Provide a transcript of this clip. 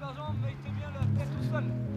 super jambe, mais il était bien la tête tout seul.